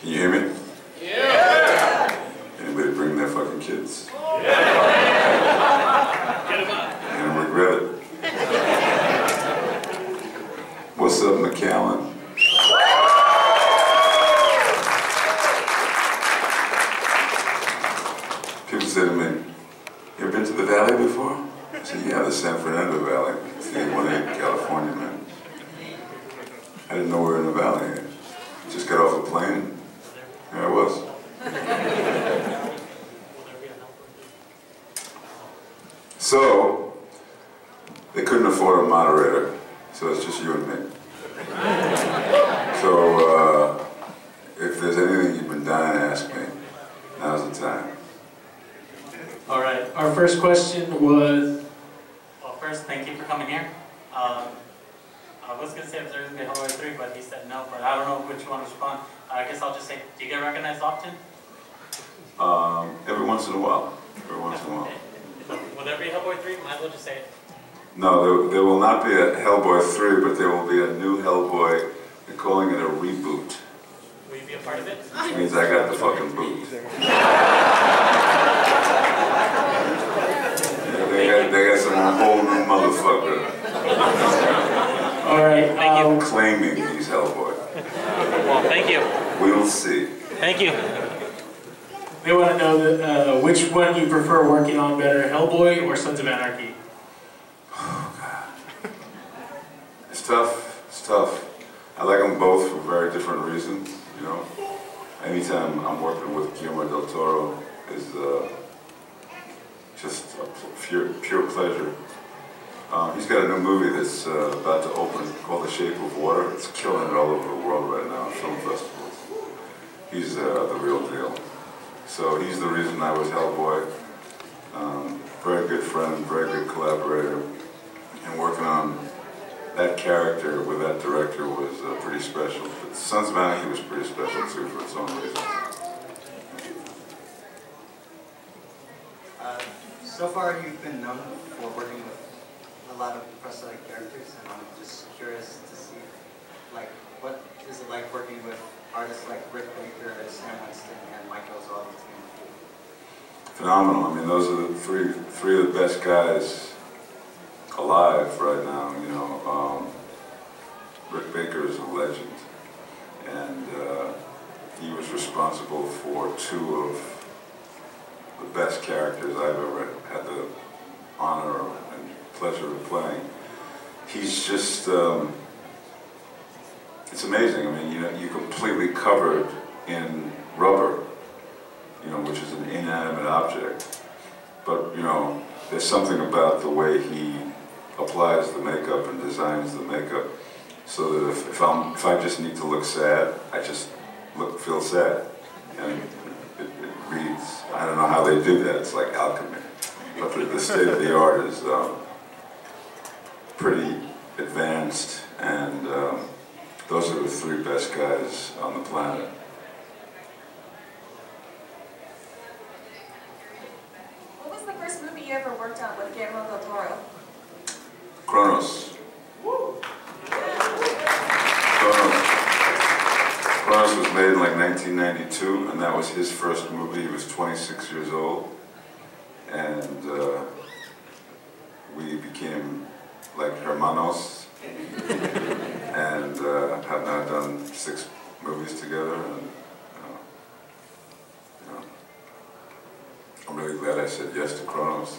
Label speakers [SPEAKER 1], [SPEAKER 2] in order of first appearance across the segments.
[SPEAKER 1] Can you hear me? Yeah. Anybody bring their fucking kids? Yeah. Get them up. And regret it. What's up, McAllen? People say to me, you ever been to the valley before? I said, yeah, the San Fernando Valley. It's the one in California, man. I didn't know we were in the valley. Just got off a plane. There I was. So, they couldn't afford a moderator, so it's just you and me. So, uh, if there's anything you've been dying to ask me, now's the time.
[SPEAKER 2] All right, our first question was,
[SPEAKER 3] Well, first, thank you for coming here. Um, I was gonna say if there's gonna be Hellboy 3, but he said no, but I don't know which one to respond. I guess I'll just say, do you get recognized often?
[SPEAKER 1] Um, every once in a while, every once in a while.
[SPEAKER 3] Will there be Hellboy 3? Might as well just say it.
[SPEAKER 1] No, there, there will not be a Hellboy 3, but there will be a new Hellboy. They're calling it a reboot,
[SPEAKER 3] Will you be a part of it?
[SPEAKER 1] which means I got the fucking boot. They got, they got some whole new motherfucker
[SPEAKER 2] all right,
[SPEAKER 3] Thank you.
[SPEAKER 2] um,
[SPEAKER 1] claiming he's Hellboy.
[SPEAKER 3] Well, thank you.
[SPEAKER 1] We'll see.
[SPEAKER 3] Thank you.
[SPEAKER 2] They want to know that, uh, which one you prefer working on better, Hellboy or Sons of Anarchy? Oh, God.
[SPEAKER 1] it's tough. It's tough. I like them both for very different reasons, you know. Anytime I'm working with Guillermo del Toro is uh, just a pure, pure pleasure. Uh, he's got a new movie that's uh, about to open called The Shape of Water. It's killing it all over the world right now, film festivals. He's uh, the real deal. So he's the reason I was Hellboy. Um, very good friend, very good collaborator. And working on that character with that director was uh, pretty special. But Sons of Anarchy was pretty special too for its own reasons.
[SPEAKER 4] Uh, So far, you've been known for working with a lot of prosthetic characters, and I'm just curious to see, like, what is it like working with artists like Rick Baker, Stan Winston, and Mike Oswald?
[SPEAKER 1] Phenomenal. I mean, those are the three three of the best guys alive right now. You know, um, Rick Baker is a legend, and uh, he was responsible for two of the best characters I've ever had the honor and pleasure of playing. He's just, um, it's amazing. I mean, you know, you're completely covered in rubber, you know, which is an inanimate object. But, you know, there's something about the way he applies the makeup and designs the makeup so that if, if I'm if I just need to look sad, I just look feel sad, and it, it reads. I don't know how they do that. It's like alchemy, but the, the state of the art is um, pretty advanced, and um, those are the three best guys on the planet.
[SPEAKER 5] What was the first movie you ever worked on with Guillermo del Toro?
[SPEAKER 1] Cronos. Cronos. Cronos was made in like 1992, and that was his first movie. He was 26 years old, and uh, we became like hermanos, and uh, have now done six movies together. And uh, you know, I'm really glad I said yes to Cronos.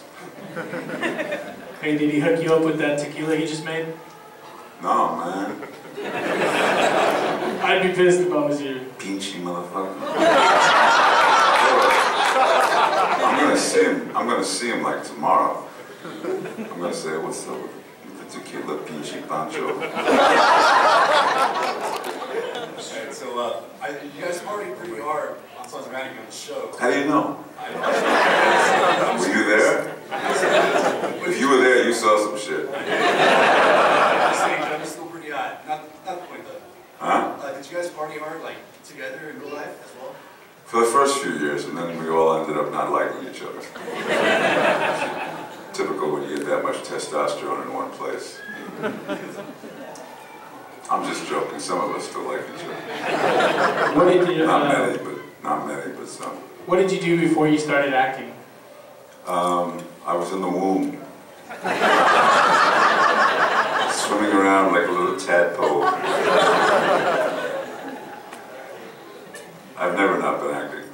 [SPEAKER 2] Hey, did he hook you up with that tequila he just made?
[SPEAKER 1] No, man.
[SPEAKER 2] I'd be pissed if I was you.
[SPEAKER 1] Pinchy motherfucker. I'm gonna see him. I'm gonna see him like tomorrow. I'm gonna say, what's up tequila pinchy pancho?
[SPEAKER 6] Alright, so uh, I, you guys partied pretty hard on Sons of Anarchy on the show.
[SPEAKER 1] How do you know? Were you there? If you were there, you saw some shit.
[SPEAKER 6] I'm just saying, I'm still pretty hot. Not, not the point though.
[SPEAKER 1] Huh?
[SPEAKER 6] Uh, did you guys party hard, like, together in real life as well?
[SPEAKER 1] For the first few years, and then we all ended up not liking each other. Typical when you get that much testosterone in one place. I'm just joking. Some of us still like each other.
[SPEAKER 2] What did you,
[SPEAKER 1] Not
[SPEAKER 2] uh,
[SPEAKER 1] many, but not many, but some.
[SPEAKER 2] what did you do before you started acting?
[SPEAKER 1] Um, I was in the womb. Swimming around like a little tadpole. I've never not been acting.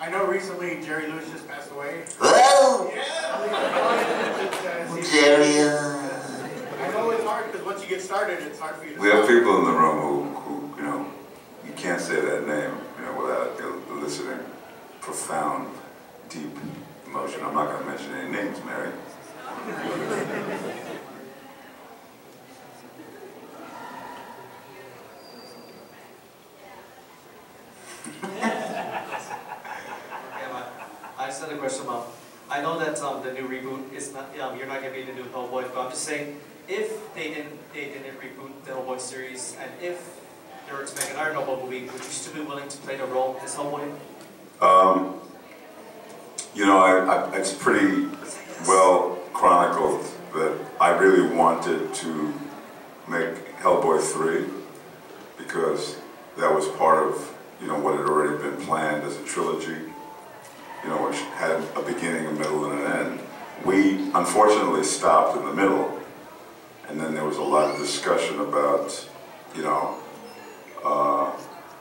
[SPEAKER 7] I know recently Jerry Lewis just passed.
[SPEAKER 8] Well,
[SPEAKER 7] I
[SPEAKER 8] Jerry,
[SPEAKER 7] know it's hard because once you get started, it's hard for you to
[SPEAKER 1] We have people in the room who, who, you know, you can't say that name, you know, without eliciting profound, deep emotion. I'm not gonna mention any names, Mary.
[SPEAKER 4] Yeah, but I just had a question about, I know that um, the new reboot is not, um, you're not gonna be the new Hellboy, but I'm just saying, if they didn't, they didn't reboot the Hellboy series, and if they were to make an another Hellboy movie, would you still be willing to play the role as Hellboy?
[SPEAKER 1] Um, you know, I, I, it's pretty well chronicled that I really wanted to make Hellboy 3 because that was part of, you know, what had already been planned as a trilogy, you know, which had a beginning, a middle, and an end. We unfortunately stopped in the middle, and then there was a lot of discussion about, you know, uh,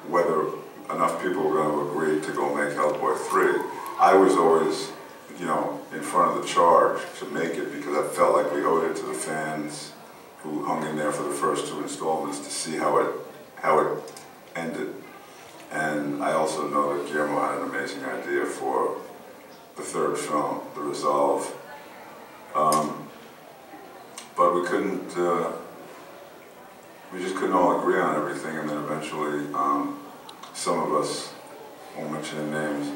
[SPEAKER 1] whether enough people were going to agree to go make Hellboy 3. I was always, you know, in front of the charge to make it because I felt like we owed it to the fans who hung in there for the first two installments to see how it, how it ended. And I also know that Guillermo had an amazing idea for the third film, The Resolve. Um, but we couldn't, uh, we just couldn't all agree on everything, and then eventually, um, some of us, won't mention names,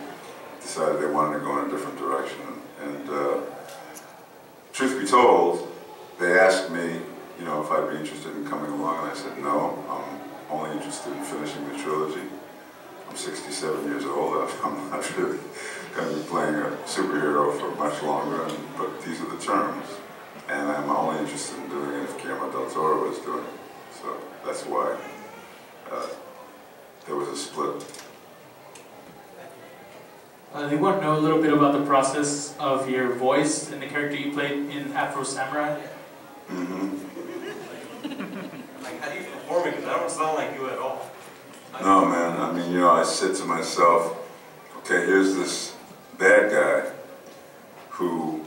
[SPEAKER 1] decided they wanted to go in a different direction. And uh, truth be told, they asked me, you know, if I'd be interested in coming along, and I said no. I'm only interested in finishing the trilogy. I'm 67 years old. I'm not really going to be playing a superhero for much longer, but these are the terms. And I'm only interested in doing it if Guillermo del Toro is doing it. So that's why uh, there was a split.
[SPEAKER 2] Uh, they want to know a little bit about the process of your voice and the character you played in Afro Samurai.
[SPEAKER 1] Mm -hmm.
[SPEAKER 6] Like, how do you perform it? Because I don't sound like you at all.
[SPEAKER 1] No, man. I mean, you know, I said to myself, okay, here's this bad guy who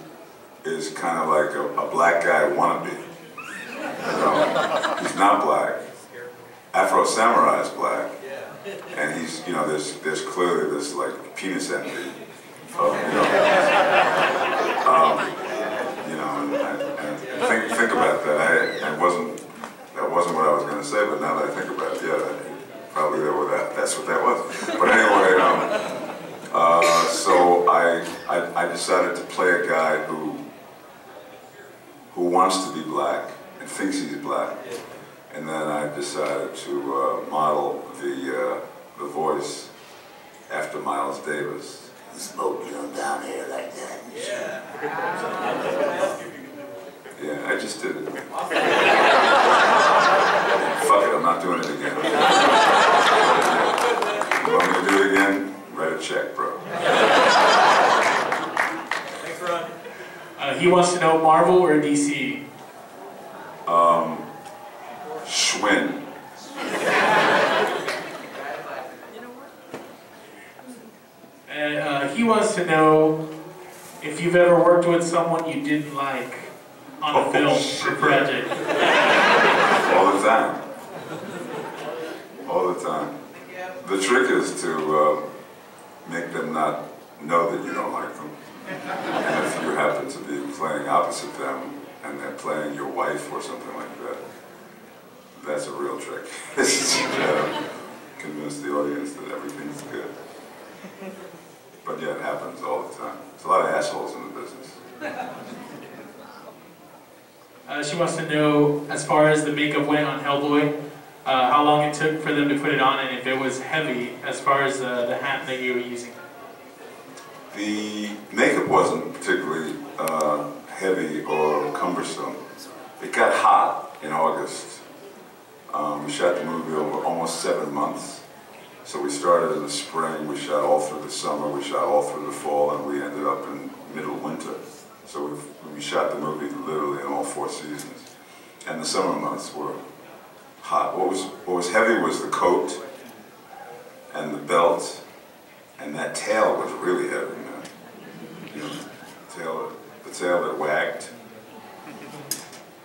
[SPEAKER 1] is kind of like a, a black guy wannabe. You know, he's not black. Afro Samurai is black. And he's, you know, there's there's clearly this like penis envy. Of, you know, um, you know, and, and, and think think about that. I, I wasn't that wasn't what I was going to say, but now that I think about it, yeah, that, probably that, what that that's what that was. But anyway, um, uh, so I, I I decided to play a guy who who wants to be black and thinks he's black, and then I decided to uh, model the uh, the voice after Miles Davis.
[SPEAKER 8] smoke you down here like that.
[SPEAKER 1] Yeah, I just did it. Fuck it, I'm not doing it again. You want me to do it again? Write a check, bro.
[SPEAKER 6] Thanks, Ron.
[SPEAKER 2] Uh, he wants to know Marvel or DC.
[SPEAKER 1] Um, Schwinn.
[SPEAKER 2] And uh, he wants to know if you've ever worked with someone you didn't like on a
[SPEAKER 1] Oh,
[SPEAKER 2] film
[SPEAKER 1] shit.
[SPEAKER 2] or project.
[SPEAKER 1] All the time. All the time. The trick is to uh, make them not know that you don't like them. And if you happen to be playing opposite them and they're playing your wife or something like that, that's a real trick. Convince the audience that everything's good. But yeah, it happens all the time. There's a lot of assholes in the business.
[SPEAKER 2] Uh, she wants to know, as far as the makeup went on Hellboy, uh, how long it took for them to put it on and if it was heavy as far as uh, the hat that you were using.
[SPEAKER 1] The makeup wasn't particularly uh, heavy or cumbersome. It got hot in August. Um, we shot the movie over almost seven months. So we started in the spring, we shot all through the summer, we shot all through the fall, and we ended up in middle winter. So we we shot the movie literally in all four seasons. And the summer months were hot. What was, what was heavy was the coat and the belt, and that tail was really heavy, man. You know, tail, the tail that wagged.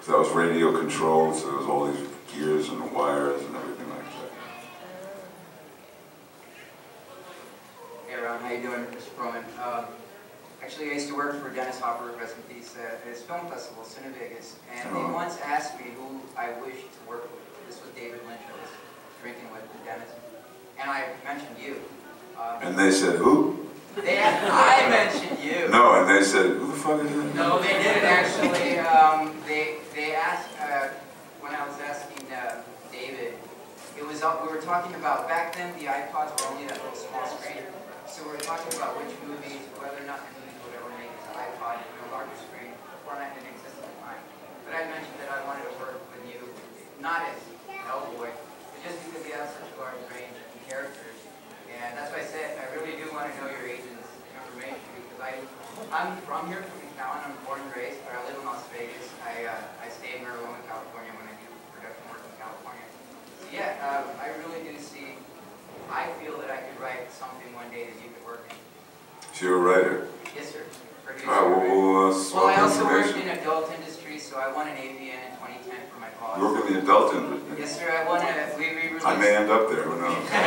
[SPEAKER 1] That was radio controlled, so there was all these gears and wires and everything like that.
[SPEAKER 9] Hey Ron, how you doing? Mr. Perlman. Um, Actually, I used to work for Dennis Hopper, rest in peace, at his film festival, CineVegas. And he
[SPEAKER 1] Oh.
[SPEAKER 9] once asked me who I wished to work with. This was David Lynch I was drinking with Dennis. And I mentioned you. Um,
[SPEAKER 1] And they said, who?
[SPEAKER 9] They, I mentioned you.
[SPEAKER 1] No, and they said, who the fuck is that?
[SPEAKER 9] No, they didn't actually. Um, they they asked uh, when I was asking uh, David. It was up, we were talking about back then the iPods were only that little small screen. So we were talking about which movies, whether or not the movies would ever make it to iPod and a larger screen. Fortnite didn't exist at the time. But I mentioned that I wanted to work with you, not as Hellboy, but just because you have such a large range of characters. And that's why I said I really do want to know your agent's information because I I'm from here, from McAllen. I'm born and raised, but I live in Las Vegas. I, uh, I stay in Maryland, California when I do production work in California. So yeah, um, I really do see, I feel that I could write something one day that you could work in.
[SPEAKER 1] So you're a writer.
[SPEAKER 9] Yes, sir. Producer.
[SPEAKER 1] All right, well, we'll uh,
[SPEAKER 9] Well, I also worked in adult industry, so I won an AVN in 2010 for my cause.
[SPEAKER 1] You work in the adult industry.
[SPEAKER 9] Yes, sir, I won a, we re-released.
[SPEAKER 1] I may end up there, who knows?
[SPEAKER 9] You can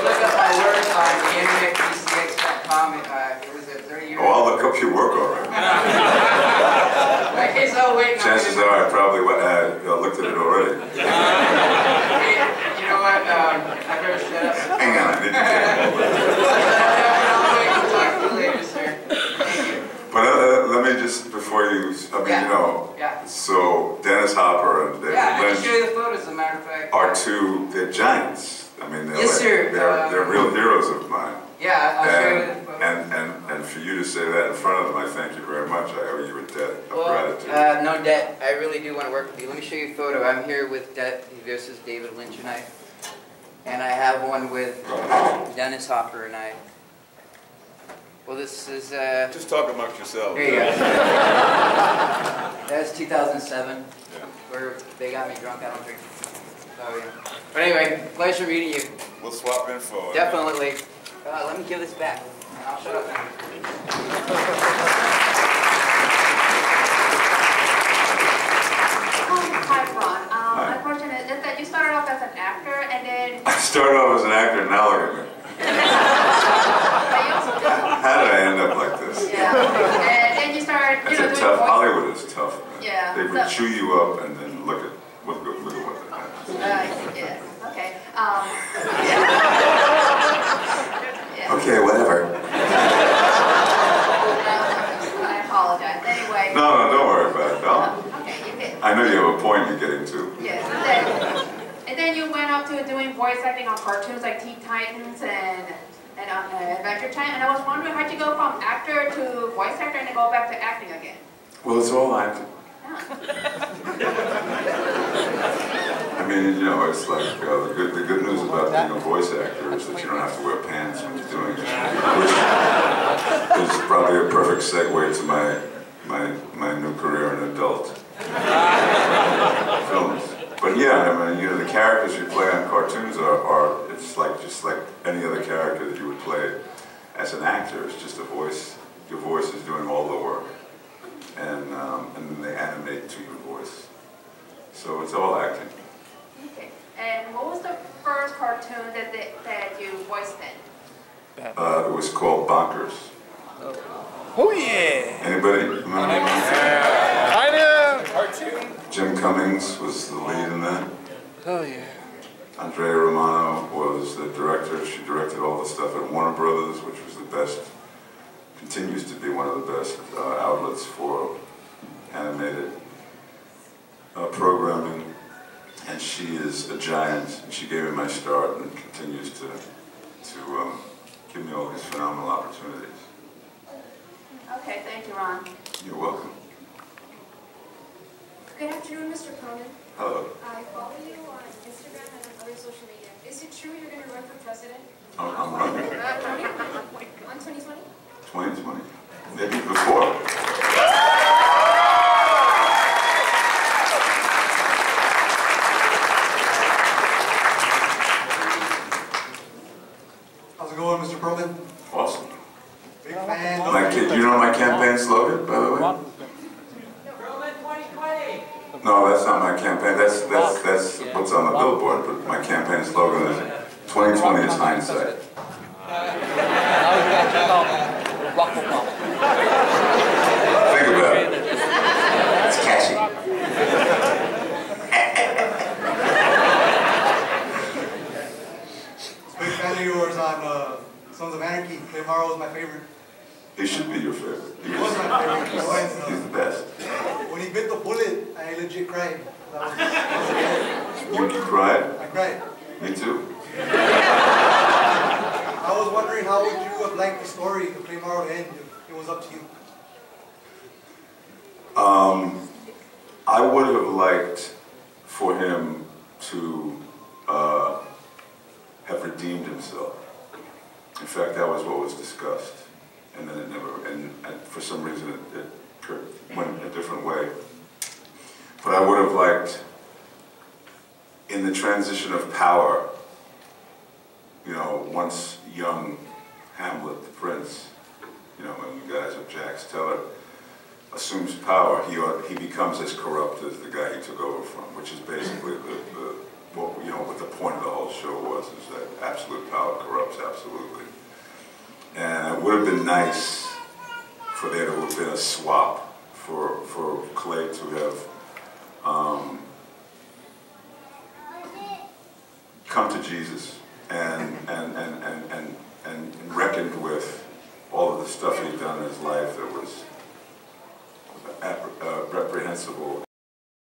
[SPEAKER 9] look up my work on the internet, PCX.com. It, uh, it was a 30-year.
[SPEAKER 1] Oh, I'll look up your work, all right.
[SPEAKER 9] In case I'll wait.
[SPEAKER 1] Chances are I probably wa- uh, I looked at it already.
[SPEAKER 9] You know what, um, I better shut up.
[SPEAKER 1] Hang on, I didn't get
[SPEAKER 9] I'll wait and talk to you later, sir. Thank you.
[SPEAKER 1] But uh, let me just, before you, I mean,
[SPEAKER 9] Yeah.
[SPEAKER 1] you know,
[SPEAKER 9] Yeah.
[SPEAKER 1] so Hopper and
[SPEAKER 9] Yeah, I can
[SPEAKER 1] Lynch
[SPEAKER 9] show you the photos, as a matter of fact.
[SPEAKER 1] are two, they're giants. I mean, they're
[SPEAKER 9] Yes,
[SPEAKER 1] like,
[SPEAKER 9] sir.
[SPEAKER 1] they're,
[SPEAKER 9] Uh,
[SPEAKER 1] they're real heroes of mine.
[SPEAKER 9] Yeah, I'll show you the
[SPEAKER 1] And,
[SPEAKER 9] photos.
[SPEAKER 1] and, and, and for you to say that in front of them, I thank you very much. I owe you a debt of
[SPEAKER 9] Well,
[SPEAKER 1] gratitude.
[SPEAKER 9] uh, no debt. I really do want to work with you. Let me show you a photo. I'm here with this is David Lynch and I, and I have one with Dennis Hopper and I. Well, this is uh,
[SPEAKER 6] Just talk amongst yourselves.
[SPEAKER 9] here you go. That's 2007. Where they got me drunk. I don't drink. Oh yeah. But anyway, pleasure meeting you.
[SPEAKER 6] We'll swap info.
[SPEAKER 9] Definitely. Uh, let me give this back. I'll shut up now.
[SPEAKER 5] Hi, Ron. Um,
[SPEAKER 1] Hi.
[SPEAKER 5] my question is, is that you started off as an actor and then,
[SPEAKER 1] I started off as an actor, now look at me.
[SPEAKER 5] but you also do,
[SPEAKER 1] How did I end up like this?
[SPEAKER 5] yeah. And then you started, you
[SPEAKER 1] It's
[SPEAKER 5] know,
[SPEAKER 1] a
[SPEAKER 5] doing
[SPEAKER 1] tough,
[SPEAKER 5] voice.
[SPEAKER 1] Hollywood is tough, man.
[SPEAKER 5] Yeah,
[SPEAKER 1] They would
[SPEAKER 5] so-
[SPEAKER 1] chew you up and then look at, look at, look at what they have.
[SPEAKER 5] Uh, yeah, okay. Um, yeah.
[SPEAKER 1] Okay, whatever.
[SPEAKER 5] I apologize. Anyway.
[SPEAKER 1] No, no, don't worry about it, no.
[SPEAKER 5] Okay, you did.
[SPEAKER 1] I know you have a point you're getting to.
[SPEAKER 5] Yes. And then, and then you went up to doing voice acting on cartoons like Teen Titans and and uh, Adventure Time. And I was wondering how'd you go from actor to voice actor and then go back to acting again?
[SPEAKER 1] Well, it's all acting.
[SPEAKER 5] Yeah.
[SPEAKER 1] I mean, you know, it's like, uh, the good, the good news about being a voice actor is that you don't have to wear pants when you're doing it. Which is probably a perfect segue to my, my, my new career in adult films. But yeah, I mean, you know, the characters you play on cartoons are, are, it's like, just like any other character that you would play as an actor. It's just a voice, your voice is doing all the work. And, um, and then they animate to your voice. So it's all acting.
[SPEAKER 5] Okay. And what was the first cartoon that they, that you voiced in?
[SPEAKER 1] Uh, it was called Bonkers.
[SPEAKER 10] Oh yeah!
[SPEAKER 1] Anybody remember?
[SPEAKER 10] I know! Cartoon.
[SPEAKER 1] Jim Cummings was the lead in that.
[SPEAKER 10] Oh yeah.
[SPEAKER 1] Andrea Romano was the director. She directed all the stuff at Warner Brothers, which was the best, continues to be one of the best uh, outlets for animated uh, programming. And she is a giant. And she gave me my start and continues to, to um, give me all these phenomenal opportunities.
[SPEAKER 5] Okay, thank you, Ron.
[SPEAKER 1] You're welcome.
[SPEAKER 11] Good afternoon, Mr. Cronin.
[SPEAKER 1] Hello.
[SPEAKER 11] I follow you on Instagram and on other social media. Is it true you're going to run for president?
[SPEAKER 1] I'm I'm running
[SPEAKER 11] Uh? On 2020?
[SPEAKER 1] 2020, maybe before.
[SPEAKER 4] How's it going, Mr. Perlman?
[SPEAKER 1] Awesome.
[SPEAKER 4] Big fan.
[SPEAKER 1] My, ca- do you know my campaign slogan, by the way? No, that's not my campaign. That's, that's, that's what's on the billboard, but my campaign slogan is 2020 is hindsight. Think about it. It's catchy.
[SPEAKER 4] Big fan of yours on uh, Sons of Anarchy. Clay Morrow was my favorite.
[SPEAKER 1] He should be your favorite.
[SPEAKER 4] He was my favorite. He was,
[SPEAKER 1] He's
[SPEAKER 4] uh,
[SPEAKER 1] the best.
[SPEAKER 4] when he bit the bullet, I legit cried. That was, that was
[SPEAKER 1] You, you cried?
[SPEAKER 4] I cried.
[SPEAKER 1] Me too.
[SPEAKER 4] I was wondering how would you have liked the story of Clay Morrow to end if it was up to you?
[SPEAKER 1] Um, I would have liked for him to uh, have redeemed himself. In fact, that was what was discussed, and then it never. And, and for some reason, it, it went a different way. But I would have liked, in the transition of power, you know, once young Hamlet, the prince, you know, and you guys of Jax Teller assumes power, he, ought- he becomes as corrupt as the guy he took over from, which is basically the, the, what, you know, what the point of the whole show was, is that absolute power corrupts absolutely. And it would have been nice for there to have been a swap, for, for Clay to have, um, come to Jesus and, and, and, and, and, and reckoned with all of the stuff he'd done in his life that was Uh, reprehensible